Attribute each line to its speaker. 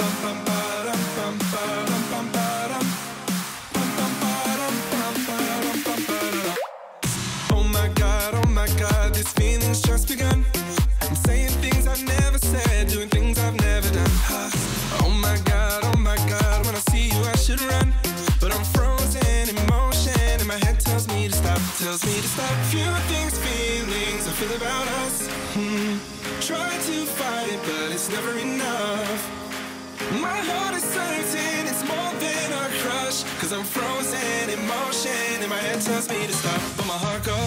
Speaker 1: Oh But I'm frozen in motion, and my head tells me to stop, tells me to stop. Few things, feelings I feel about us. Hmm. Try to fight it, but it's never enough. My heart is certain it's more than a crush. Cause I'm frozen in motion, and my head tells me to stop, but my heart goes.